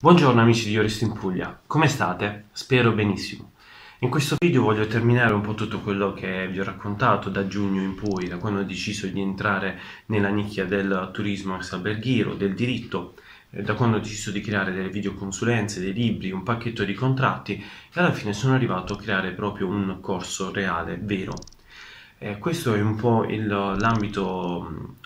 Buongiorno amici di Orist in Puglia, come state? Spero benissimo. In questo video voglio terminare un po' tutto quello che vi ho raccontato da giugno in poi, da quando ho deciso di entrare nella nicchia del turismo exalberghiero, del diritto, eh, da quando ho deciso di creare delle videoconsulenze, dei libri, un pacchetto di contratti e alla fine sono arrivato a creare proprio un corso reale, vero, eh, questo è un po' l'ambito,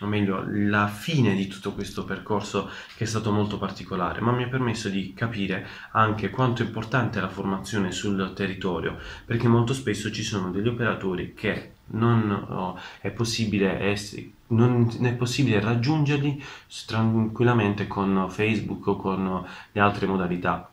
o meglio, la fine di tutto questo percorso che è stato molto particolare, ma mi ha permesso di capire anche quanto è importante la formazione sul territorio, perché molto spesso ci sono degli operatori che non, oh, è, possibile essere, non è possibile raggiungerli tranquillamente con Facebook o con le altre modalità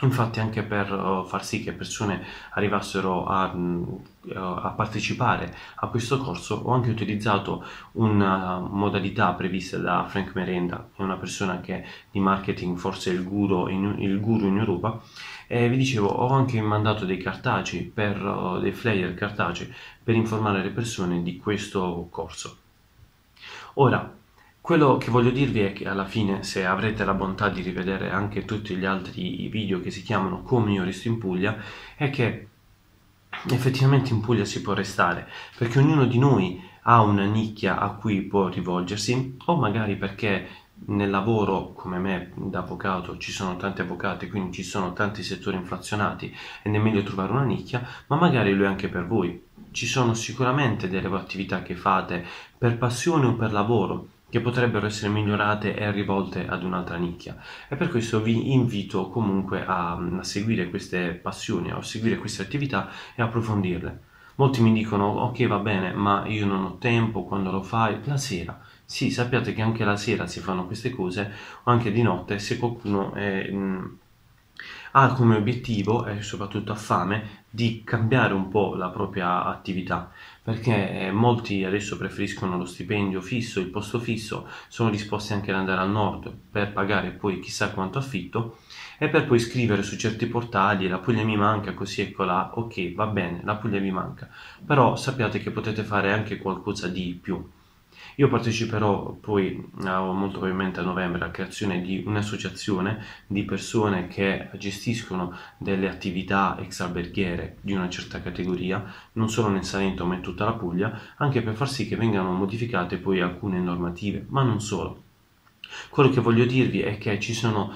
Infatti anche per uh, far sì che persone arrivassero a, uh, a, partecipare a questo corso ho anche utilizzato una modalità prevista da Frank Merenda, è una persona che di marketing forse è il guru in, il guru in Europa e vi dicevo ho anche mandato dei cartacei per, uh, dei flyer cartacei per informare le persone di questo corso. Ora quello che voglio dirvi è che alla fine, se avrete la bontà di rivedere anche tutti gli altri video che si chiamano Come io resto in Puglia, è che effettivamente in Puglia si può restare, perché ognuno di noi ha una nicchia a cui può rivolgersi, o magari perché nel lavoro come me da avvocato ci sono tanti avvocati, quindi ci sono tanti settori inflazionati ed è meglio trovare una nicchia, ma magari lo è anche per voi. Ci sono sicuramente delle attività che fate per passione o per lavoro che potrebbero essere migliorate e rivolte ad un'altra nicchia e per questo vi invito comunque a, a seguire queste passioni, a seguire queste attività e approfondirle. Molti mi dicono ok va bene ma io non ho tempo, quando lo fai? La sera. Sì, sappiate che anche la sera si fanno queste cose o anche di notte se qualcuno è... Mh, ha come obiettivo e soprattutto ha fame di cambiare un po' la propria attività perché eh, molti adesso preferiscono lo stipendio fisso, il posto fisso, sono disposti anche ad andare al nord per pagare poi chissà quanto affitto e per poi scrivere su certi portali la Puglia mi manca così eccola, ok va bene, la Puglia vi manca, però sappiate che potete fare anche qualcosa di più io parteciperò poi molto probabilmente a novembre alla creazione di un'associazione di persone che gestiscono delle attività exalberghiere di una certa categoria, non solo nel Salento ma in tutta la Puglia, anche per far sì che vengano modificate poi alcune normative, ma non solo. Quello che voglio dirvi è che ci sono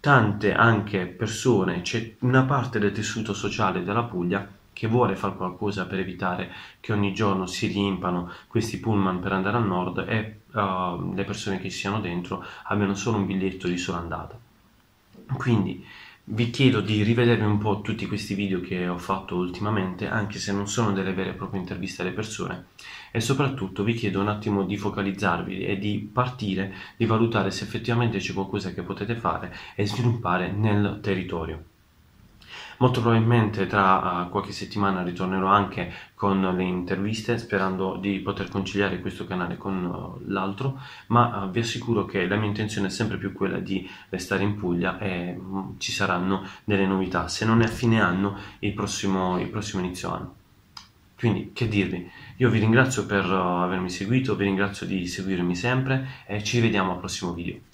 tante anche persone, c'è una parte del tessuto sociale della Puglia che vuole fare qualcosa per evitare che ogni giorno si riempano questi pullman per andare al nord e uh, le persone che siano dentro abbiano solo un biglietto di sola andata. Quindi vi chiedo di rivedermi un po' tutti questi video che ho fatto ultimamente, anche se non sono delle vere e proprie interviste alle persone, e soprattutto vi chiedo un attimo di focalizzarvi e di partire, di valutare se effettivamente c'è qualcosa che potete fare e sviluppare nel territorio. Molto probabilmente tra uh, qualche settimana ritornerò anche con le interviste sperando di poter conciliare questo canale con uh, l'altro, ma uh, vi assicuro che la mia intenzione è sempre più quella di restare in Puglia e um, ci saranno delle novità, se non è a fine anno il prossimo, il prossimo inizio anno. Quindi, che dirvi? Io vi ringrazio per avermi seguito, vi ringrazio di seguirmi sempre e ci vediamo al prossimo video.